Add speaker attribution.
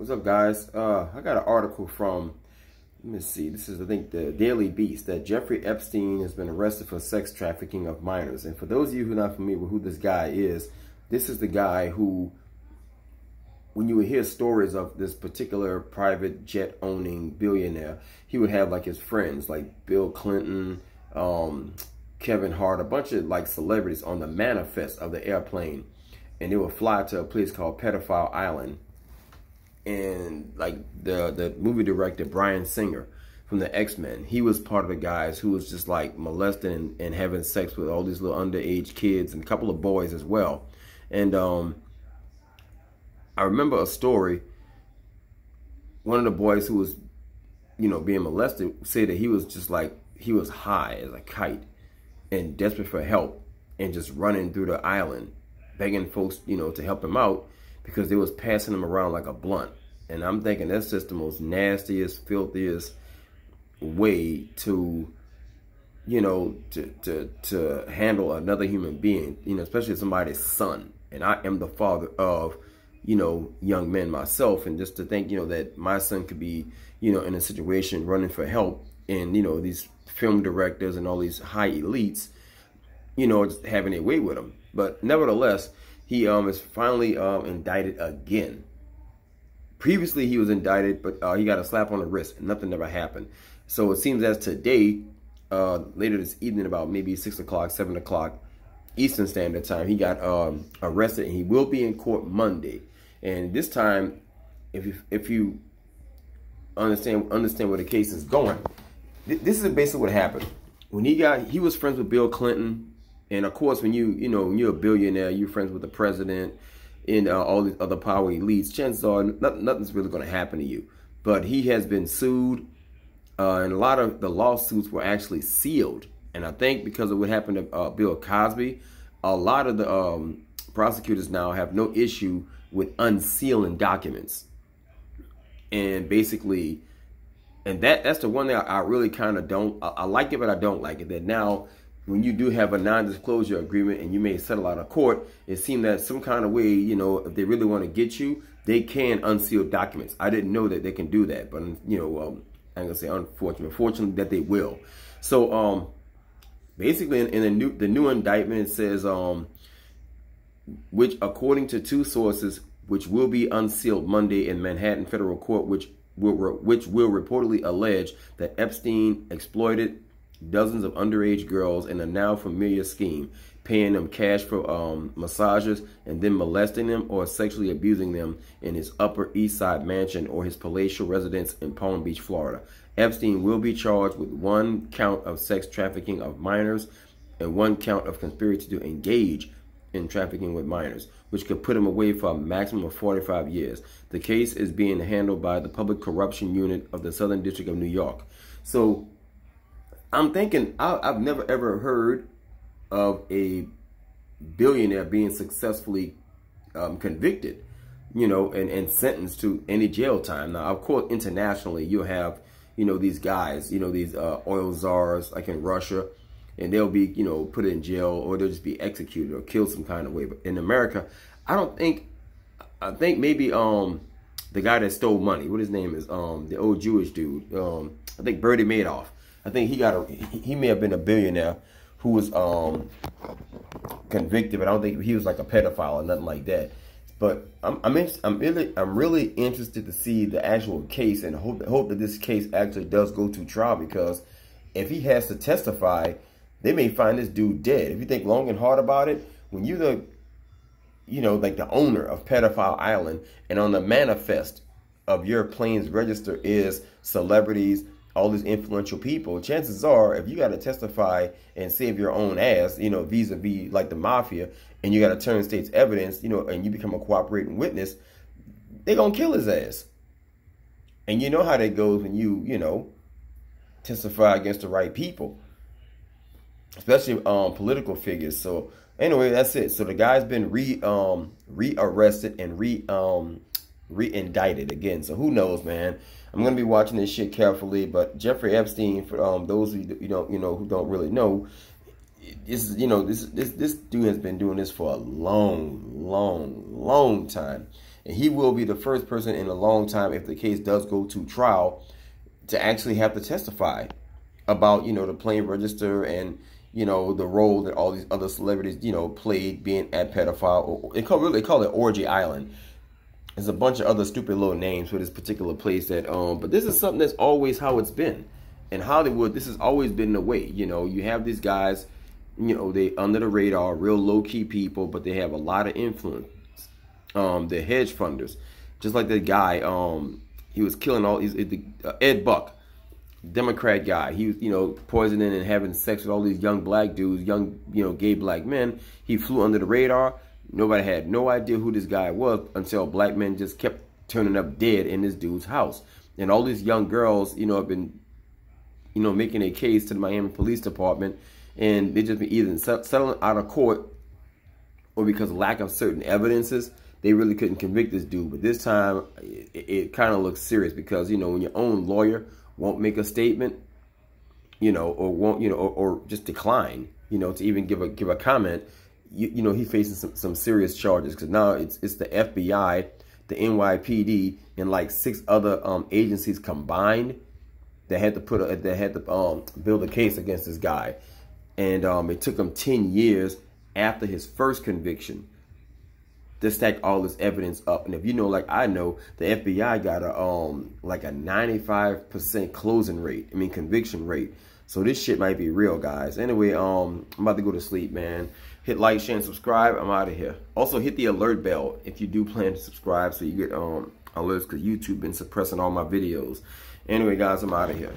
Speaker 1: What's up, guys? Uh, I got an article from, let me see, this is, I think, the Daily Beast, that Jeffrey Epstein has been arrested for sex trafficking of minors. And for those of you who are not familiar with who this guy is, this is the guy who, when you would hear stories of this particular private jet owning billionaire, he would have like his friends, like Bill Clinton, um, Kevin Hart, a bunch of like celebrities on the manifest of the airplane. And they would fly to a place called Pedophile Island and like the the movie director Bryan Singer from the X-Men, he was part of the guys who was just like molesting and, and, having sex with all these little underage kids and a couple of boys as well. And um, I remember a story. One of the boys who was, you know, being molested said that he was just like he was high as a kite and desperate for help and just running through the island, begging folks, you know, to help him out because they was passing them around like a blunt. And I'm thinking that's just the most nastiest, filthiest way to, you know, to, to, to handle another human being, you know, especially somebody's son. And I am the father of, you know, young men myself. And just to think, you know, that my son could be, you know, in a situation running for help and, you know, these film directors and all these high elites, you know, just having their way with them. But nevertheless, he um, is finally um, indicted again. Previously, he was indicted, but uh, he got a slap on the wrist and nothing ever happened. So it seems as today, uh, later this evening, about maybe 6 o'clock, 7 o'clock Eastern Standard Time, he got um, arrested and he will be in court Monday. And this time, if you, if you understand understand where the case is going, th this is basically what happened. When he got, he was friends with Bill Clinton, and of course, when you you know when you're a billionaire, you're friends with the president and uh, all these other power elites. Chances are nothing, nothing's really going to happen to you. But he has been sued, uh, and a lot of the lawsuits were actually sealed. And I think because of what happened to uh, Bill Cosby, a lot of the um, prosecutors now have no issue with unsealing documents. And basically, and that that's the one that I really kind of don't. I, I like it, but I don't like it. That now when you do have a non-disclosure agreement and you may settle out of court, it seems that some kind of way, you know, if they really want to get you, they can unseal documents. I didn't know that they can do that, but you know, um, I'm gonna say unfortunately, fortunately that they will. So, um, basically, in, in the new the new indictment says, um, which according to two sources, which will be unsealed Monday in Manhattan federal court, which will which will reportedly allege that Epstein exploited dozens of underage girls in a now familiar scheme, paying them cash for um, massages and then molesting them or sexually abusing them in his Upper East Side mansion or his palatial residence in Palm Beach, Florida. Epstein will be charged with one count of sex trafficking of minors and one count of conspiracy to engage in trafficking with minors, which could put him away for a maximum of 45 years. The case is being handled by the Public Corruption Unit of the Southern District of New York. So I'm thinking I, have never ever heard of a billionaire being successfully um, convicted, you know, and, and sentenced to any jail time. Now, of course, internationally, you'll have, you know, these guys, you know, these uh, oil czars like in Russia, and they'll be, you know, put in jail or they'll just be executed or killed some kind of way. But in America, I don't think, I think maybe um the guy that stole money, what his name is, um the old Jewish dude, um I think Bernie Madoff. I think he got a he may have been a billionaire who was um convicted, but I don't think he was like a pedophile or nothing like that. But I'm I'm, I'm really I'm really interested to see the actual case and hope hope that this case actually does go to trial because if he has to testify, they may find this dude dead. If you think long and hard about it, when you're the you know like the owner of Pedophile Island and on the manifest of your plane's register is celebrities, all these influential people, chances are if you got to testify and save your own ass, you know, vis-a-vis -vis like the mafia, and you got to turn state's evidence, you know, and you become a cooperating witness, they're going to kill his ass. And you know how that goes when you, you know, testify against the right people, especially um, political figures. So anyway, that's it. So the guy's been re um re-arrested and re um re-indicted again. So who knows, man? I'm gonna be watching this shit carefully. But Jeffrey Epstein, for um those of you, don't you know who don't really know, this is you know this this this dude has been doing this for a long, long, long time. And he will be the first person in a long time, if the case does go to trial, to actually have to testify about, you know, the plane register and, you know, the role that all these other celebrities, you know, played being at pedophile. Or, they call really they call it Orgy Island. There's a bunch of other stupid little names for this particular place that um but this is something that's always how it's been. In Hollywood, this has always been the way. You know, you have these guys, you know, they under the radar, real low key people, but they have a lot of influence. Um, the hedge funders, just like the guy, um, he was killing all these uh, Ed Buck Democrat guy. He was, you know, poisoning and having sex with all these young black dudes, young, you know, gay black men. He flew under the radar. Nobody had no idea who this guy was until black men just kept turning up dead in this dude's house. And all these young girls, you know, have been, you know, making a case to the Miami Police Department. And they just been either settling out of court or because of lack of certain evidences, they really couldn't convict this dude. But this time, it, it kind of looks serious because, you know, when your own lawyer won't make a statement, you know, or won't, you know, or, or just decline, you know, to even give a give a comment, you, you know, he's facing some, some serious charges because now it's it's the FBI, the NYPD, and like six other um, agencies combined that had to put a, that had to um, build a case against this guy, and um, it took him ten years after his first conviction to stack all this evidence up. And if you know, like I know, the FBI got a um like a 95% closing rate. I mean conviction rate. So this shit might be real, guys. Anyway, um, I'm about to go to sleep, man. Hit like, share, and subscribe. I'm out of here. Also, hit the alert bell if you do plan to subscribe so you get um alerts because YouTube been suppressing all my videos. Anyway, guys, I'm out of here.